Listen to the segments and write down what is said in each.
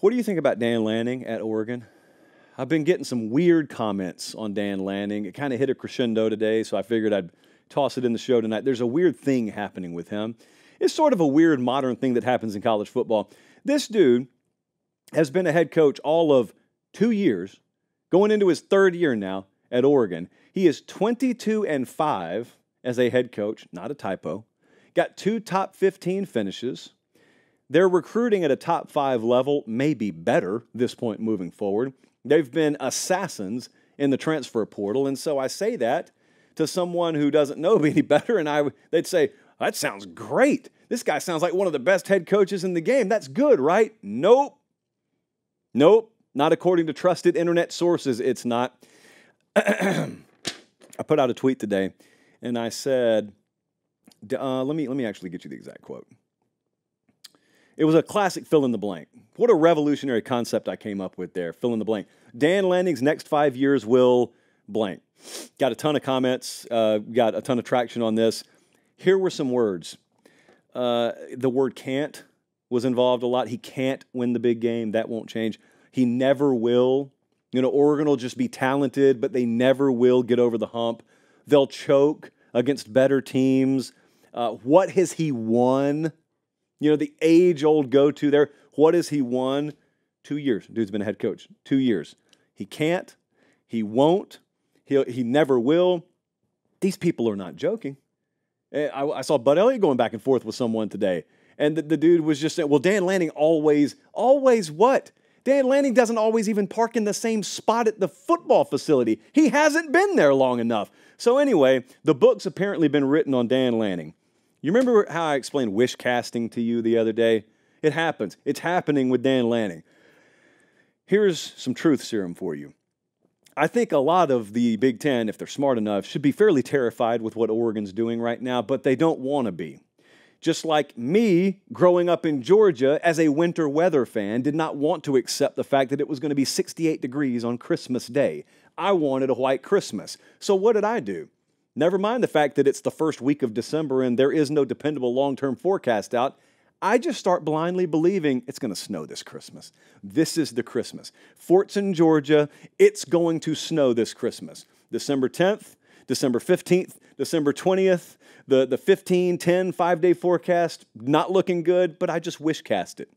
What do you think about Dan Lanning at Oregon? I've been getting some weird comments on Dan Lanning. It kind of hit a crescendo today, so I figured I'd toss it in the show tonight. There's a weird thing happening with him. It's sort of a weird modern thing that happens in college football. This dude has been a head coach all of two years, going into his third year now at Oregon. He is 22 and 5 as a head coach, not a typo. Got two top 15 finishes. They're recruiting at a top five level, maybe better this point moving forward. They've been assassins in the transfer portal. And so I say that to someone who doesn't know me any better, and I they'd say, That sounds great. This guy sounds like one of the best head coaches in the game. That's good, right? Nope. Nope. Not according to trusted internet sources, it's not. I put out a tweet today and I said, uh, let, me, let me actually get you the exact quote. It was a classic fill in the blank. What a revolutionary concept I came up with there. Fill in the blank. Dan Lanning's next five years will blank. Got a ton of comments, uh, got a ton of traction on this. Here were some words. Uh, the word can't was involved a lot. He can't win the big game. That won't change. He never will. You know, Oregon will just be talented, but they never will get over the hump. They'll choke against better teams. Uh, what has he won? You know, the age old go to there. What has he won? Two years. Dude's been a head coach. Two years. He can't. He won't. He, he never will. These people are not joking. Eh, I, I saw Bud Elliott going back and forth with someone today. And the, the dude was just saying, well, Dan Lanning always, always what? Dan Lanning doesn't always even park in the same spot at the football facility. He hasn't been there long enough. So, anyway, the book's apparently been written on Dan Lanning. You remember how I explained wish casting to you the other day? It happens. It's happening with Dan Lanning. Here's some truth serum for you. I think a lot of the Big Ten, if they're smart enough, should be fairly terrified with what Oregon's doing right now, but they don't want to be. Just like me growing up in Georgia as a winter weather fan, did not want to accept the fact that it was going to be 68 degrees on Christmas Day. I wanted a white Christmas. So what did I do? Never mind the fact that it's the first week of December and there is no dependable long term forecast out. I just start blindly believing it's going to snow this Christmas. This is the Christmas. Fortson, Georgia, it's going to snow this Christmas. December 10th, December 15th, December 20th, the, the 15, 10, five day forecast, not looking good, but I just wish cast it,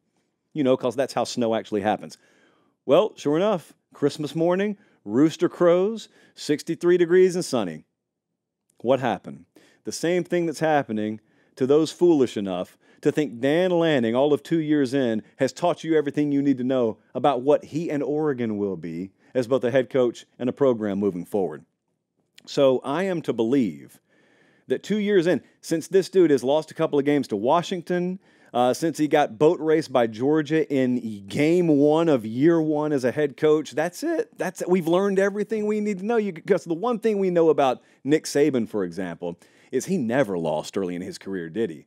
you know, because that's how snow actually happens. Well, sure enough, Christmas morning, rooster crows, 63 degrees and sunny. What happened? The same thing that's happening to those foolish enough to think Dan Lanning, all of two years in, has taught you everything you need to know about what he and Oregon will be as both a head coach and a program moving forward. So I am to believe that two years in, since this dude has lost a couple of games to Washington, uh, since he got boat raced by Georgia in game one of year one as a head coach, that's it. That's it. We've learned everything we need to know. Because the one thing we know about Nick Saban, for example, is he never lost early in his career, did he?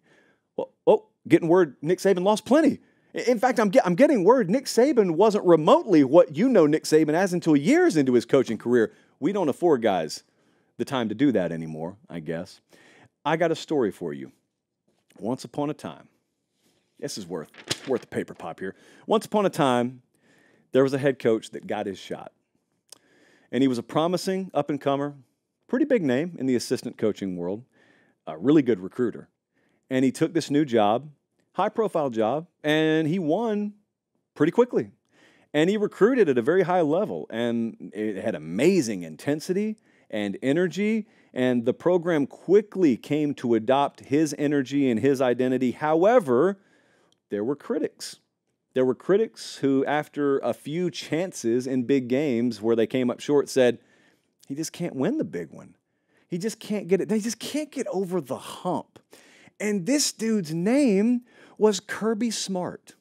Well, oh, getting word Nick Saban lost plenty. In fact, I'm, get, I'm getting word Nick Saban wasn't remotely what you know Nick Saban as until years into his coaching career. We don't afford guys the time to do that anymore, I guess. I got a story for you. Once upon a time, this is worth worth the paper pop here. Once upon a time, there was a head coach that got his shot. And he was a promising up and comer, pretty big name in the assistant coaching world, a really good recruiter and he took this new job, high profile job, and he won pretty quickly. And he recruited at a very high level, and it had amazing intensity and energy. And the program quickly came to adopt his energy and his identity. However, there were critics. There were critics who, after a few chances in big games where they came up short, said, he just can't win the big one. He just can't get it. They just can't get over the hump. And this dude's name was Kirby Smart.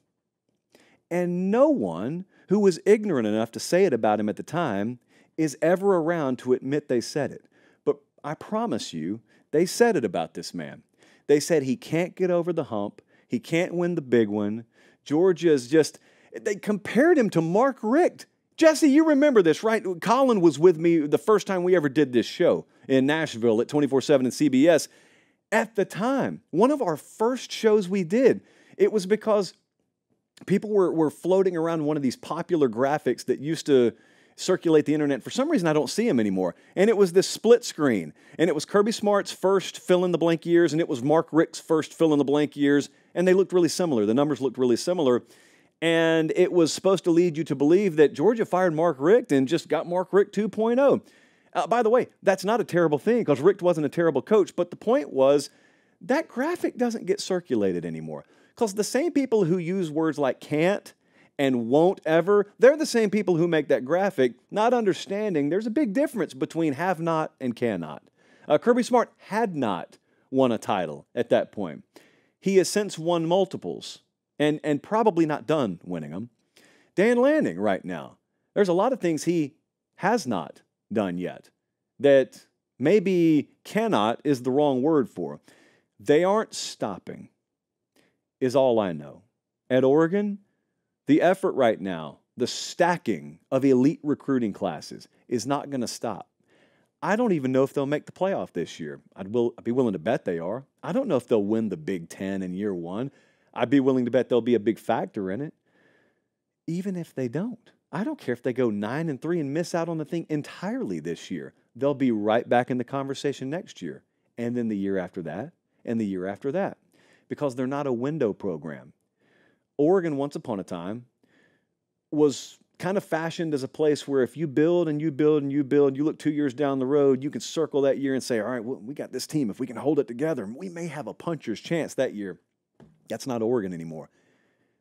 And no one who was ignorant enough to say it about him at the time is ever around to admit they said it. But I promise you, they said it about this man. They said he can't get over the hump, he can't win the big one. Georgia is just, they compared him to Mark Richt. Jesse, you remember this, right? Colin was with me the first time we ever did this show in Nashville at 24 7 and CBS at the time. One of our first shows we did, it was because people were, were floating around one of these popular graphics that used to circulate the internet. For some reason, I don't see him anymore. And it was this split screen. And it was Kirby Smart's first fill in the blank years, and it was Mark Richt's first fill in the blank years. And they looked really similar. The numbers looked really similar. And it was supposed to lead you to believe that Georgia fired Mark Richt and just got Mark Richt 2.0. Uh, by the way, that's not a terrible thing because Richt wasn't a terrible coach. But the point was that graphic doesn't get circulated anymore because the same people who use words like can't and won't ever, they're the same people who make that graphic, not understanding there's a big difference between have not and cannot. Uh, Kirby Smart had not won a title at that point. He has since won multiples and, and probably not done winning them. Dan Lanning, right now, there's a lot of things he has not done yet that maybe cannot is the wrong word for. They aren't stopping, is all I know. At Oregon, the effort right now, the stacking of elite recruiting classes, is not going to stop. I don't even know if they'll make the playoff this year. I'd, will, I'd be willing to bet they are. I don't know if they'll win the Big Ten in year one. I'd be willing to bet they'll be a big factor in it. Even if they don't, I don't care if they go nine and three and miss out on the thing entirely this year. They'll be right back in the conversation next year, and then the year after that, and the year after that, because they're not a window program. Oregon, once upon a time, was kind of fashioned as a place where if you build and you build and you build, you look two years down the road, you can circle that year and say, all right, well, we got this team. If we can hold it together, we may have a puncher's chance that year. That's not Oregon anymore.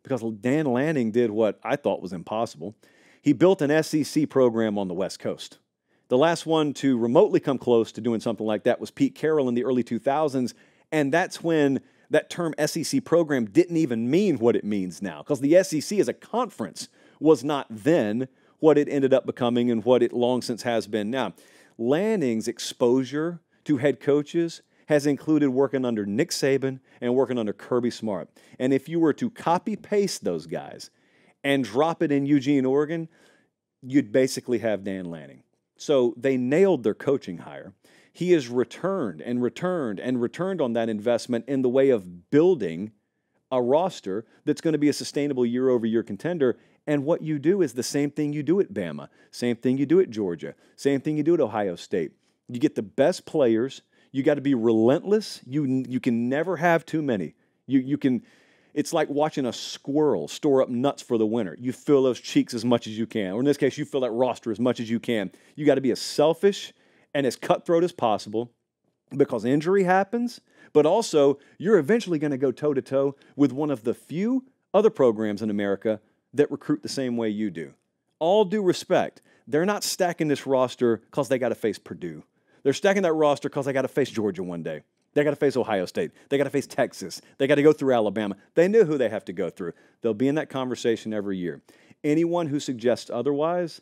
Because Dan Lanning did what I thought was impossible. He built an SEC program on the West Coast. The last one to remotely come close to doing something like that was Pete Carroll in the early 2000s. And that's when that term SEC program didn't even mean what it means now, because the SEC as a conference was not then what it ended up becoming and what it long since has been now. Lanning's exposure to head coaches has included working under Nick Saban and working under Kirby Smart. And if you were to copy paste those guys and drop it in Eugene, Oregon, you'd basically have Dan Lanning. So they nailed their coaching hire. He has returned and returned and returned on that investment in the way of building a roster that's going to be a sustainable year over year contender. And what you do is the same thing you do at Bama, same thing you do at Georgia, same thing you do at Ohio State. You get the best players. You got to be relentless. You, you can never have too many. You, you can, it's like watching a squirrel store up nuts for the winter. You fill those cheeks as much as you can, or in this case, you fill that roster as much as you can. You got to be as selfish and as cutthroat as possible because injury happens, but also you're eventually going to go toe to toe with one of the few other programs in America that recruit the same way you do. All due respect, they're not stacking this roster because they got to face Purdue. They're stacking that roster because they got to face Georgia one day. They got to face Ohio State. They got to face Texas. They got to go through Alabama. They know who they have to go through. They'll be in that conversation every year. Anyone who suggests otherwise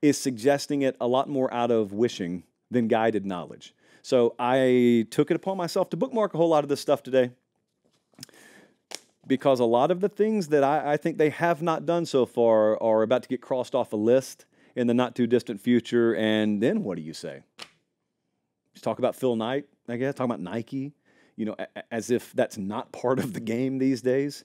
is suggesting it a lot more out of wishing than guided knowledge. So I took it upon myself to bookmark a whole lot of this stuff today because a lot of the things that I, I, think they have not done so far are about to get crossed off a list in the not too distant future. And then what do you say? Just talk about Phil Knight, I guess, talk about Nike, you know, as if that's not part of the game these days.